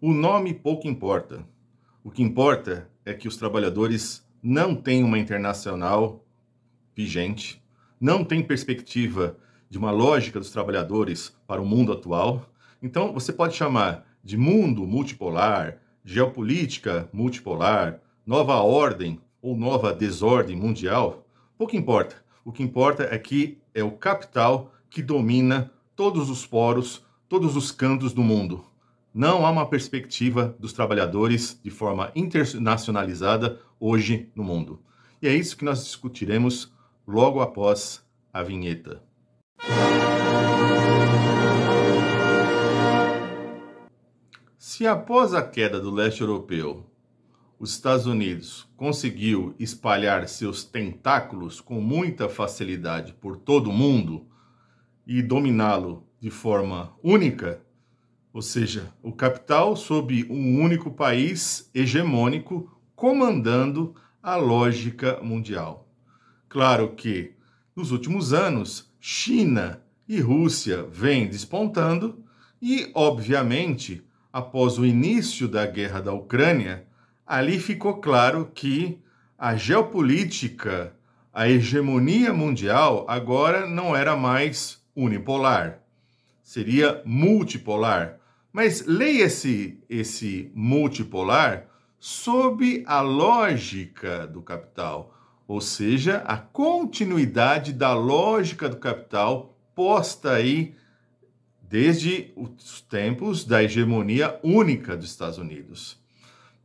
O nome pouco importa. O que importa é que os trabalhadores não têm uma internacional vigente, não têm perspectiva de uma lógica dos trabalhadores para o mundo atual. Então, você pode chamar de mundo multipolar, geopolítica multipolar, nova ordem ou nova desordem mundial, pouco importa. O que importa é que é o capital que domina todos os poros, todos os cantos do mundo. Não há uma perspectiva dos trabalhadores de forma internacionalizada hoje no mundo. E é isso que nós discutiremos logo após a vinheta. Se após a queda do leste europeu, os Estados Unidos conseguiu espalhar seus tentáculos com muita facilidade por todo o mundo e dominá-lo de forma única, ou seja, o capital sob um único país hegemônico comandando a lógica mundial. Claro que nos últimos anos, China e Rússia vêm despontando e, obviamente, após o início da guerra da Ucrânia, ali ficou claro que a geopolítica, a hegemonia mundial agora não era mais unipolar, seria multipolar. Mas leia esse, esse multipolar sob a lógica do capital, ou seja, a continuidade da lógica do capital posta aí desde os tempos da hegemonia única dos Estados Unidos.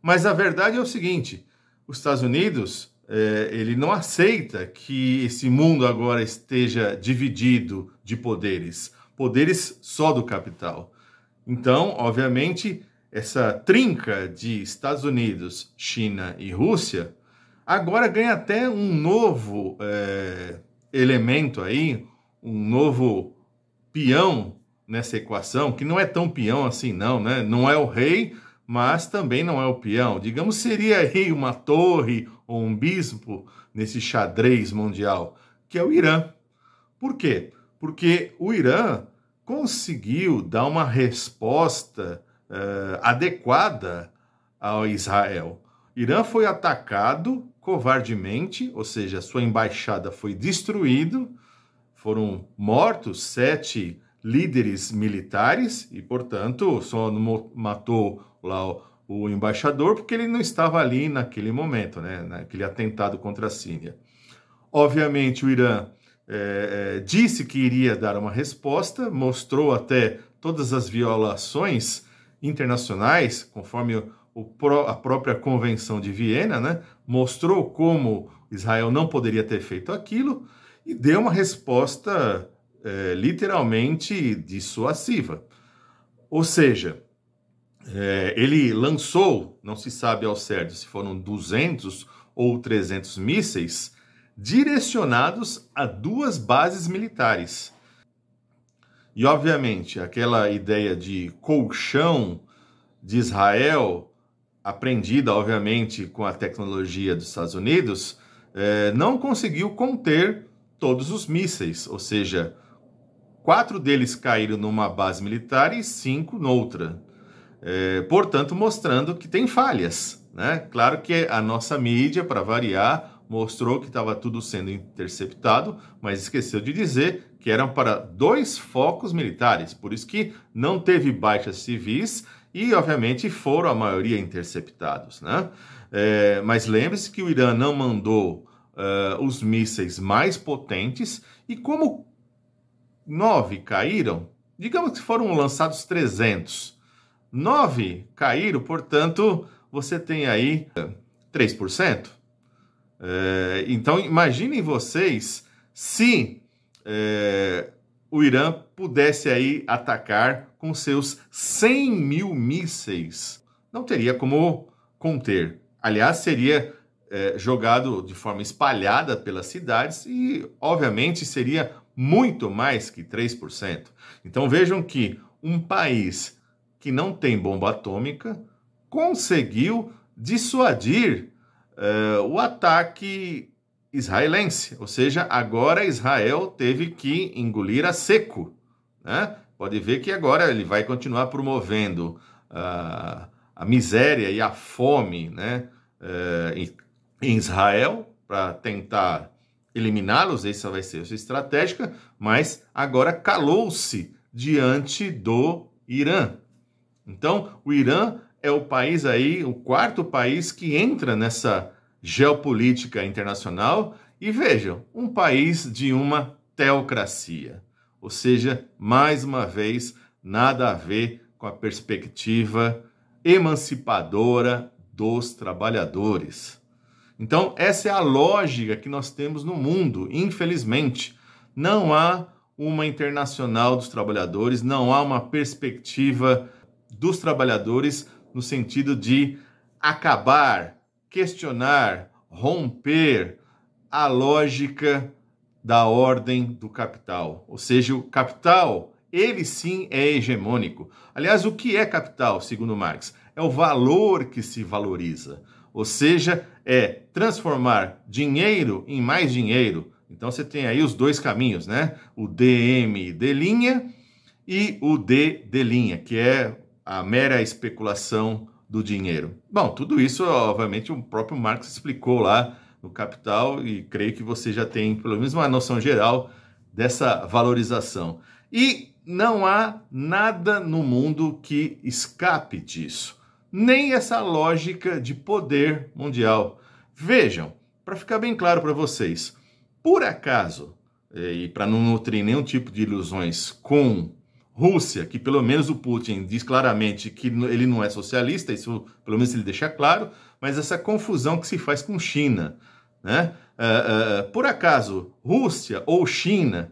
Mas a verdade é o seguinte: os Estados Unidos é, ele não aceita que esse mundo agora esteja dividido de poderes, poderes só do capital. Então, obviamente, essa trinca de Estados Unidos, China e Rússia agora ganha até um novo é, elemento aí, um novo peão nessa equação, que não é tão peão assim, não, né? Não é o rei, mas também não é o peão. Digamos, seria aí uma torre ou um bispo nesse xadrez mundial, que é o Irã. Por quê? Porque o Irã conseguiu dar uma resposta uh, adequada ao Israel. Irã foi atacado covardemente, ou seja, sua embaixada foi destruída, foram mortos sete líderes militares e, portanto, só matou lá o, o, embaixador porque ele não estava ali naquele momento, né, naquele atentado contra a Síria. Obviamente, o Irã é, é, disse que iria dar uma resposta, mostrou até todas as violações internacionais, conforme o, a própria Convenção de Viena, né, mostrou como Israel não poderia ter feito aquilo e deu uma resposta é, literalmente dissuasiva. Ou seja, é, ele lançou, não se sabe ao certo se foram 200 ou 300 mísseis, direcionados a duas bases militares. E, obviamente, aquela ideia de colchão de Israel, aprendida, obviamente, com a tecnologia dos Estados Unidos, é, não conseguiu conter todos os mísseis, ou seja, Quatro deles caíram numa base militar e cinco noutra. É, portanto, mostrando que tem falhas. Né? Claro que a nossa mídia, para variar, mostrou que estava tudo sendo interceptado, mas esqueceu de dizer que eram para dois focos militares, por isso que não teve baixas civis e, obviamente, foram a maioria interceptados. Né? É, mas lembre-se que o Irã não mandou uh, os mísseis mais potentes e, como nove caíram, digamos que foram lançados 300. Nove caíram, portanto, você tem aí 3%. É, então, imaginem vocês se é, o Irã pudesse aí atacar com seus 100 mil mísseis. Não teria como conter. Aliás, seria é, jogado de forma espalhada pelas cidades e, obviamente, seria muito mais que 3%. Então vejam que um país que não tem bomba atômica conseguiu dissuadir uh, o ataque israelense, ou seja, agora Israel teve que engolir a seco. Né? Pode ver que agora ele vai continuar promovendo a, a miséria e a fome né, é, em Israel para tentar eliminá-los, essa vai ser a sua estratégica, mas agora calou-se diante do Irã. Então, o Irã é o país aí, o quarto país que entra nessa geopolítica internacional e vejam, um país de uma teocracia. Ou seja, mais uma vez, nada a ver com a perspectiva emancipadora dos trabalhadores. Então, essa é a lógica que nós temos no mundo, infelizmente. Não há uma internacional dos trabalhadores, não há uma perspectiva dos trabalhadores no sentido de acabar, questionar, romper a lógica da ordem do capital. Ou seja, o capital, ele sim é hegemônico. Aliás, o que é capital, segundo Marx? É o valor que se valoriza. Ou seja, é transformar dinheiro em mais dinheiro. Então você tem aí os dois caminhos, né? O DM de linha e o D de linha, que é a mera especulação do dinheiro. Bom, tudo isso, obviamente, o próprio Marx explicou lá no Capital e creio que você já tem pelo menos uma noção geral dessa valorização. E não há nada no mundo que escape disso, nem essa lógica de poder mundial. Vejam, para ficar bem claro para vocês, por acaso, eh, e para não nutrir nenhum tipo de ilusões com Rússia, que pelo menos o Putin diz claramente que ele não é socialista, isso pelo menos ele deixa claro, mas essa confusão que se faz com China. Né? Uh, uh, por acaso, Rússia ou China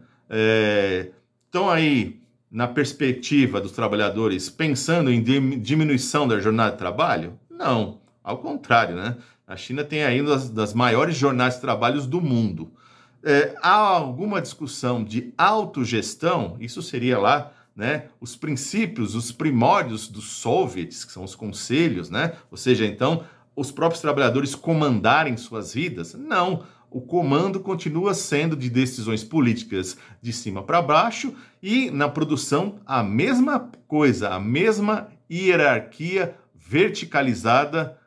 estão uh, aí na perspectiva dos trabalhadores pensando em diminuição da jornada de trabalho? Não, ao contrário, né? A China tem aí uma das maiores jornadas de trabalho do mundo. É, há alguma discussão de autogestão? Isso seria lá né, os princípios, os primórdios dos soviets, que são os conselhos, né? Ou seja, então, os próprios trabalhadores comandarem suas vidas? Não. O comando continua sendo de decisões políticas de cima para baixo e na produção a mesma coisa, a mesma hierarquia verticalizada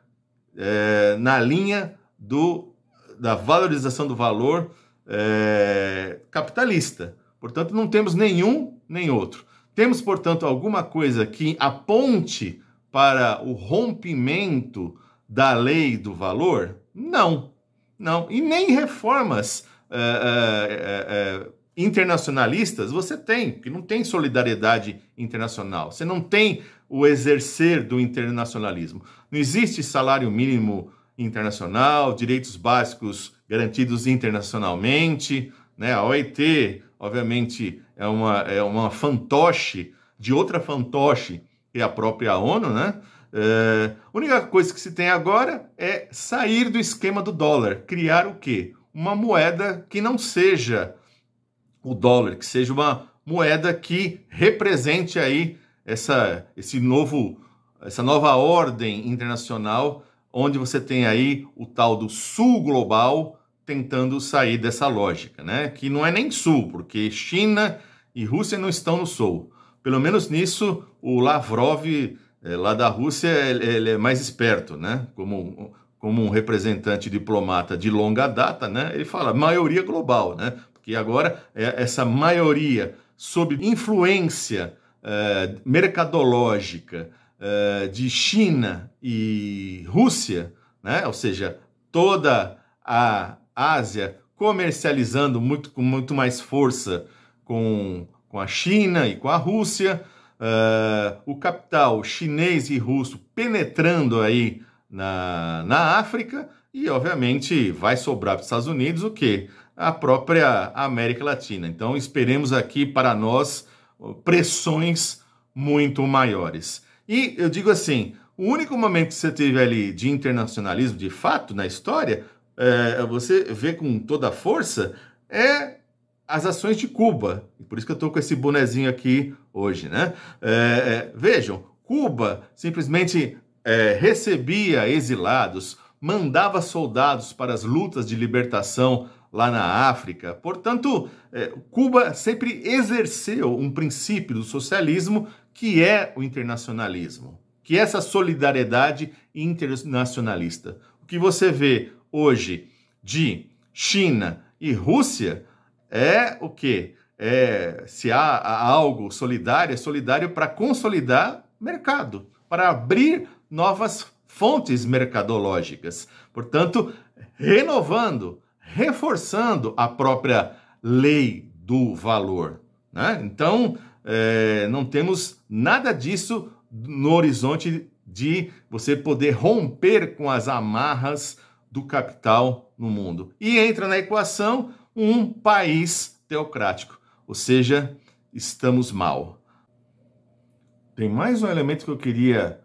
é, na linha do, da valorização do valor é, capitalista. Portanto, não temos nenhum nem outro. Temos, portanto, alguma coisa que aponte para o rompimento da lei do valor? Não, não. E nem reformas é, é, é, internacionalistas você tem, que não tem solidariedade internacional. Você não tem o exercer do internacionalismo. Não existe salário mínimo internacional, direitos básicos garantidos internacionalmente. Né? A OIT, obviamente, é uma, é uma fantoche de outra fantoche, que é a própria ONU, né? É, a única coisa que se tem agora é sair do esquema do dólar, criar o quê? Uma moeda que não seja o dólar, que seja uma moeda que represente aí essa, esse novo, essa nova ordem internacional, onde você tem aí o tal do sul global tentando sair dessa lógica, né? Que não é nem sul, porque China e Rússia não estão no sul. Pelo menos nisso, o Lavrov é, lá da Rússia ele é mais esperto, né? Como, como um representante diplomata de longa data, né? Ele fala maioria global, né? Porque agora é essa maioria sob influência é, mercadológica é, de China e Rússia, né? Ou seja, toda a Ásia comercializando muito com muito mais força com, com a China e com a Rússia uh, o capital chinês e russo penetrando aí na, na África e, obviamente, vai sobrar para os Estados Unidos o quê? A própria América Latina. Então, esperemos aqui para nós pressões muito maiores. E eu digo assim: o único momento que você teve ali de internacionalismo de fato na história, é, você vê com toda a força, é as ações de Cuba. E por isso que eu estou com esse bonezinho aqui hoje, né? É, é, vejam, Cuba simplesmente é, recebia exilados, mandava soldados para as lutas de libertação lá na África. Portanto, é, Cuba sempre exerceu um princípio do socialismo que é o internacionalismo. que essa solidariedade internacionalista. O que você vê hoje de China e Rússia é o que? É, se há algo solidário, é solidário para consolidar mercado, para abrir novas fontes mercadológicas. Portanto, renovando, reforçando a própria lei do valor. Né? Então, é, não temos nada disso no horizonte de você poder romper com as amarras do capital no mundo. E entra na equação um país teocrático, ou seja, estamos mal. Tem mais um elemento que eu queria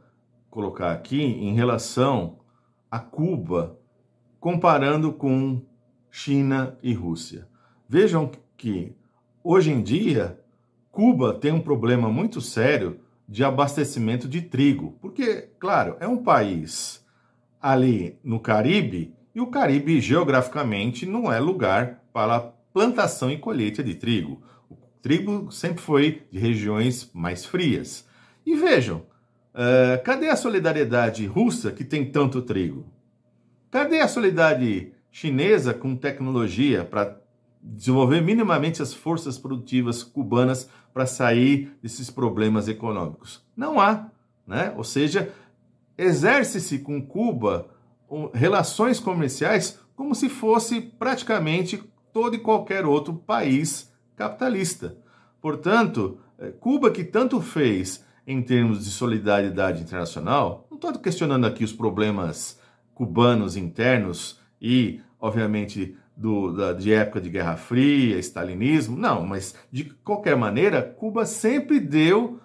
colocar aqui em relação a Cuba, comparando com China e Rússia. Vejam que hoje em dia Cuba tem um problema muito sério de abastecimento de trigo, porque, claro, é um país ali no Caribe e o Caribe geograficamente não é lugar para plantação e colheita de trigo. O trigo sempre foi de regiões mais frias. E vejam, uh, cadê a solidariedade russa que tem tanto trigo? Cadê a solidariedade chinesa com tecnologia para desenvolver minimamente as forças produtivas cubanas para sair desses problemas econômicos? Não há, né? Ou seja, exerce-se com Cuba relações comerciais como se fosse praticamente todo e qualquer outro país capitalista. Portanto, eh, Cuba que tanto fez em termos de solidariedade internacional, não estou questionando aqui os problemas cubanos internos e, obviamente, do, da, de época de Guerra Fria, stalinismo, não, mas de qualquer maneira, Cuba sempre deu,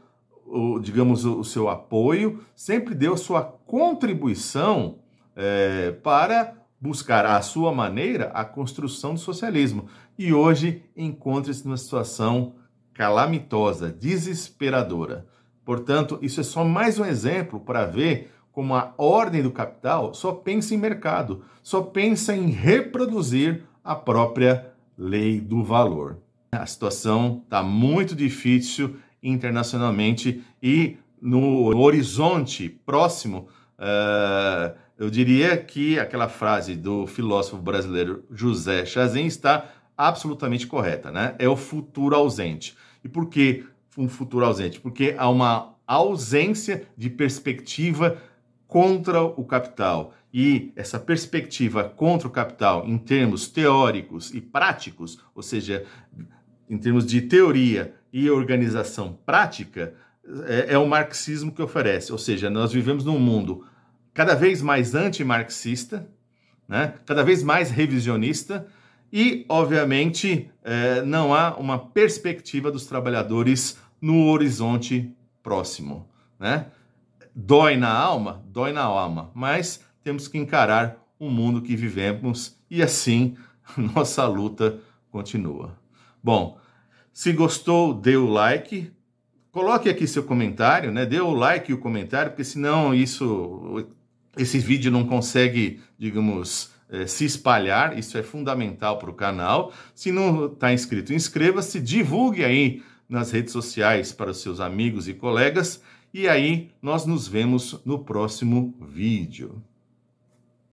o, digamos, o, seu apoio, sempre deu sua contribuição é, para buscar à sua maneira a construção do socialismo. E hoje encontra-se numa situação calamitosa, desesperadora. Portanto, isso é só mais um exemplo para ver como a ordem do capital só pensa em mercado, só pensa em reproduzir a própria lei do valor. A situação está muito difícil internacionalmente e no horizonte próximo, uh, eu diria que aquela frase do filósofo brasileiro José Chazin está absolutamente correta, né? É o futuro ausente. E por que um futuro ausente? Porque há uma ausência de perspectiva contra o capital. E essa perspectiva contra o capital, em termos teóricos e práticos, ou seja, em termos de teoria e organização prática, é, é o marxismo que oferece. Ou seja, nós vivemos num mundo cada vez mais antimarxista, né? cada vez mais revisionista, e, obviamente, é, não há uma perspectiva dos trabalhadores no horizonte próximo. Né? dói na alma, dói na alma, mas temos que encarar o mundo que vivemos e assim nossa luta continua. Bom, se gostou, dê o like, coloque aqui seu comentário, né? Dê o like e o comentário, porque senão isso, esse vídeo não consegue, digamos, eh, se espalhar. Isso é fundamental para o canal. Se não está inscrito, inscreva-se, divulgue aí nas redes sociais para os seus amigos e colegas e aí nós nos vemos no próximo vídeo.